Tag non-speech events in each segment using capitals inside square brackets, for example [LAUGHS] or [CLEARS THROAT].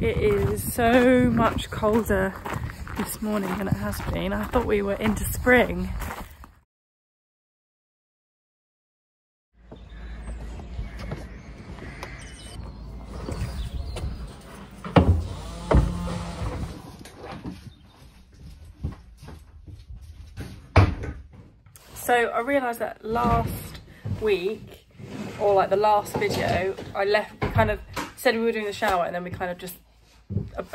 It is so much colder this morning than it has been. I thought we were into spring. So I realised that last week, or like the last video, I left, we kind of said we were doing the shower and then we kind of just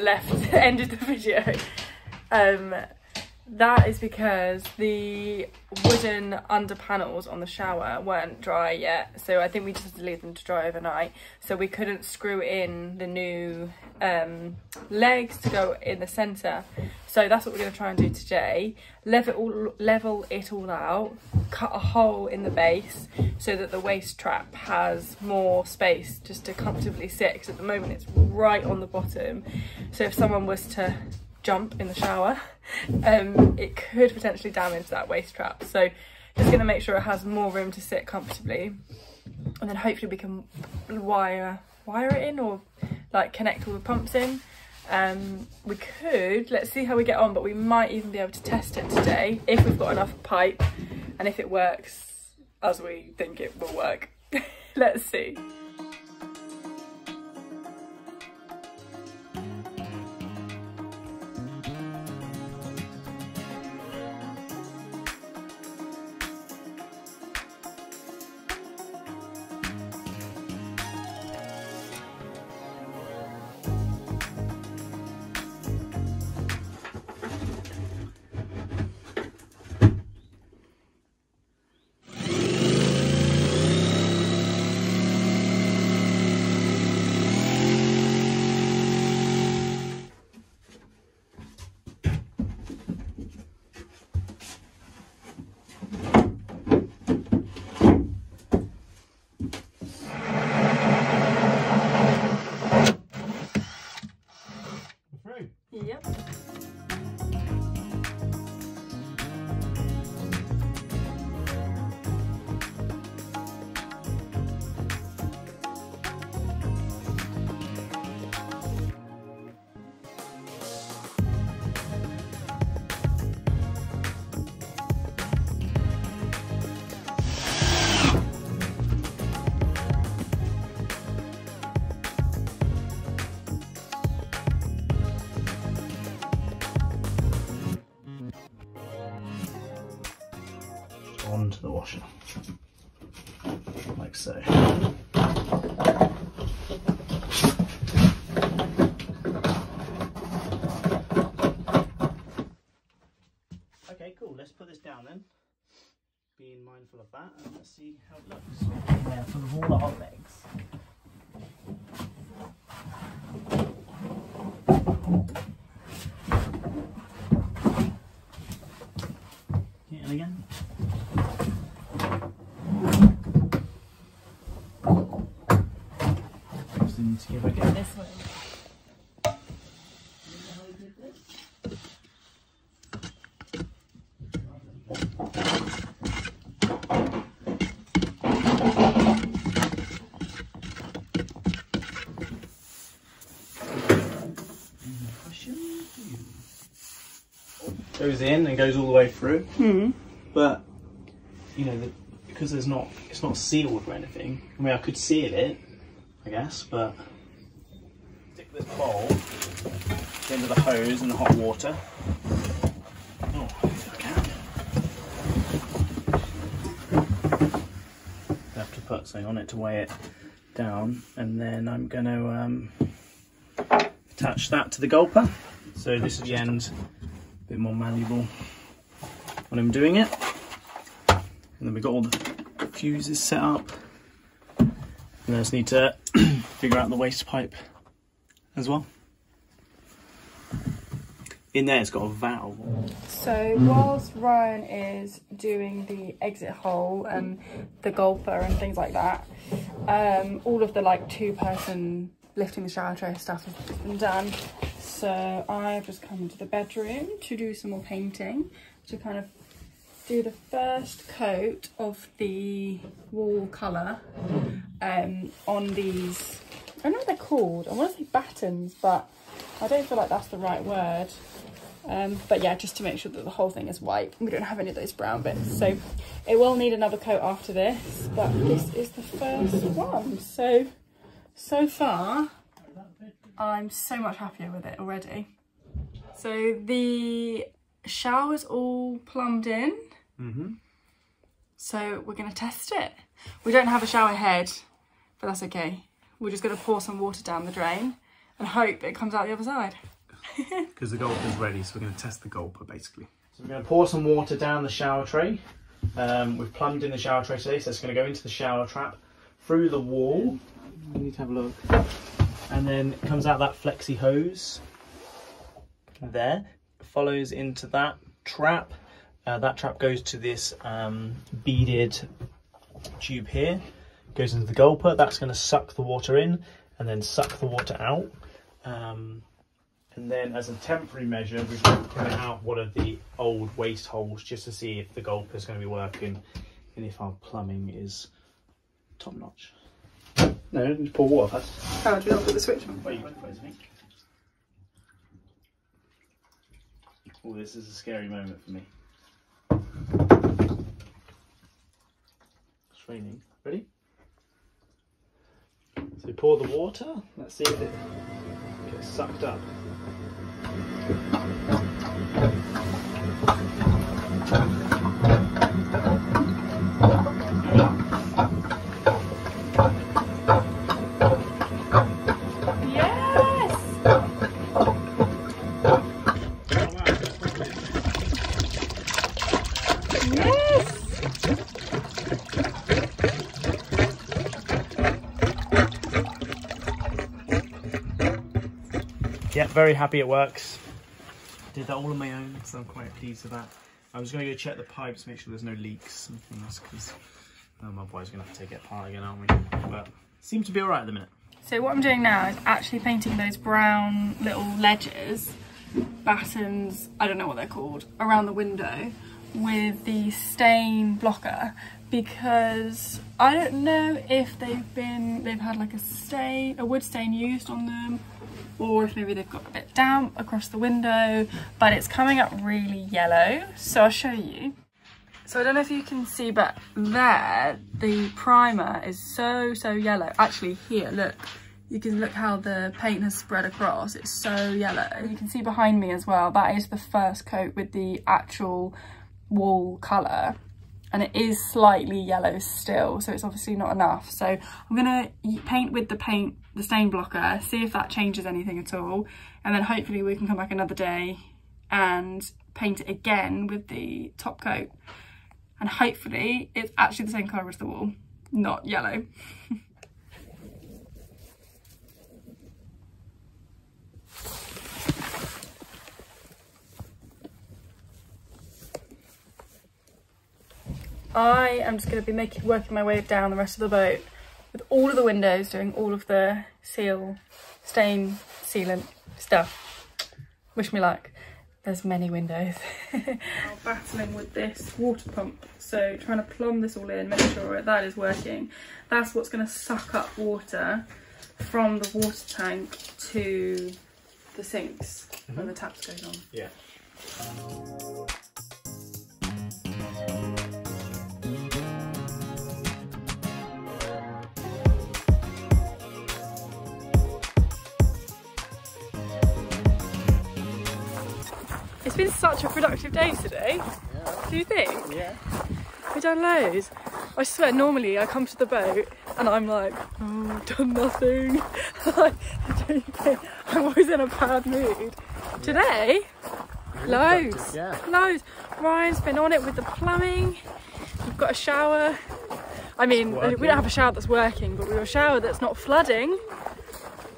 left, [LAUGHS] ended the video. Um, that is because the wooden under panels on the shower weren't dry yet. So I think we just had to leave them to dry overnight. So we couldn't screw in the new um, legs to go in the centre. So that's what we're going to try and do today. Level it, all, level it all out, cut a hole in the base so that the waste trap has more space just to comfortably sit. Because at the moment it's right on the bottom. So if someone was to jump in the shower, um, it could potentially damage that waste trap. So just going to make sure it has more room to sit comfortably. And then hopefully we can wire wire it in or like connect all the pumps in. Um, we could, let's see how we get on, but we might even be able to test it today if we've got enough pipe and if it works as we think it will work. [LAUGHS] let's see. Onto washer, like so. Okay, cool. Let's put this down then. Being mindful of that, and let's see how it looks. There for all the hot legs. Yeah, and again. Just need to give it. This way. Goes in and goes all the way through. Hmm. But you know, the, because there's not, it's not sealed or anything. I mean, I could seal it, I guess, but this bowl into the hose and the hot water. Oh, I can. Have to put something on it to weigh it down, and then I'm going to um, attach that to the gulper. So this is the end, a bit more malleable when I'm doing it. And then we've got all the fuses set up. And I just need to [CLEARS THROAT] figure out the waste pipe as well. In there it's got a valve. So whilst Ryan is doing the exit hole and the gulper and things like that, um, all of the like two person lifting the shower tray stuff has been done. So I've just come into the bedroom to do some more painting to kind of do the first coat of the wall colour um, on these I don't know what they're called. I want to say battens, but I don't feel like that's the right word. Um, but yeah, just to make sure that the whole thing is white. We don't have any of those brown bits. So it will need another coat after this, but this is the first one. So, so far, I'm so much happier with it already. So the shower's all plumbed in. Mm-hmm. So we're gonna test it. We don't have a shower head, but that's okay. We're just gonna pour some water down the drain and hope it comes out the other side. [LAUGHS] Because the gulper's ready, so we're going to test the gulper basically. So we're going to pour some water down the shower tray. Um, we've plumbed in the shower tray today, so it's going to go into the shower trap through the wall. You need to have a look. And then it comes out that flexi hose there, follows into that trap. Uh, that trap goes to this um, beaded tube here, goes into the gulper. That's going to suck the water in and then suck the water out. Um, and then as a temporary measure, we've put out one of the old waste holes just to see if the gulper is going to be working and if our plumbing is top notch. No, just pour water first. How do we not put the switch on? Wait, you went first, me. Oh, this is a scary moment for me. It's raining. Ready? So we pour the water. Let's see if it gets sucked up. Very happy it works. Did that all on my own, so I'm quite pleased with that. I'm just going to go check the pipes, make sure there's no leaks and things, because oh, my boy's going to have to take it apart again, aren't we? But seem to be alright at the minute. So what I'm doing now is actually painting those brown little ledges, battens, I don't know what they're called, around the window with the stain blocker because I don't know if they've been, they've had like a stain, a wood stain used on them or if maybe they've got a bit damp across the window, but it's coming up really yellow. So I'll show you. So I don't know if you can see, but there, the primer is so, so yellow. Actually, here, look. You can look how the paint has spread across. It's so yellow. You can see behind me as well, that is the first coat with the actual wall colour. And it is slightly yellow still, so it's obviously not enough. So I'm gonna paint with the paint, the stain blocker, see if that changes anything at all. And then hopefully we can come back another day and paint it again with the top coat and hopefully it's actually the same colour as the wall, not yellow. [LAUGHS] I am just going to be making working my way down the rest of the boat with all of the windows, doing all of the seal, stain, sealant stuff. Wish me luck. There's many windows. [LAUGHS] battling with this water pump, so trying to plumb this all in, make sure that is working. That's what's going to suck up water from the water tank to the sinks when mm-hmm. the taps goes on. Yeah. It's been such a productive day today. Do you think? Yeah. We've done loads. I swear, normally I come to the boat and I'm like, oh, done nothing. [LAUGHS] I don't think- I'm always in a bad mood. Today, loads, Yeah. loads. Ryan's been on it with the plumbing. We've got a shower. I mean, we don't have a shower that's working, but we have a shower that's not flooding.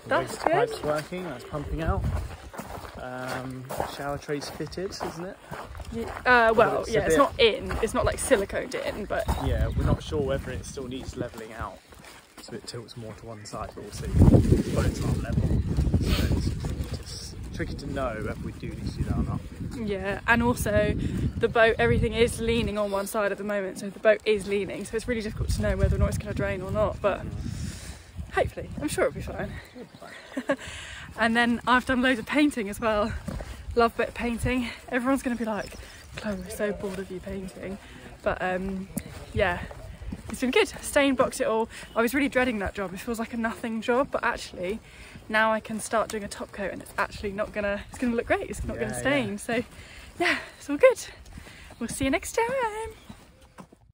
That's good. Pipe's working, that's pumping out. Um, shower trays fitted, isn't it? Uh, well, it's yeah, it's not in. It's not like siliconed in, but Yeah, we're not sure whether it still needs levelling out. So it tilts more to one side, but also but it's not level. So it's, it's tricky to know whether we do need to do that or not. Yeah, and also the boat, everything is leaning on one side at the moment, so the boat is leaning, so it's really difficult to know whether or not it's going to drain or not. But Hopefully, I'm sure it'll be fine. [LAUGHS] and then I've done loads of painting as well. Love bit of painting. Everyone's going to be like, Chloe, we're so bored of you painting. But um, yeah, it's been good. Stain box it all. I was really dreading that job. It feels like a nothing job, but actually now I can start doing a top coat and it's actually not gonna, it's gonna look great. It's not Yeah, gonna stain. So yeah, it's all good. We'll see you next time.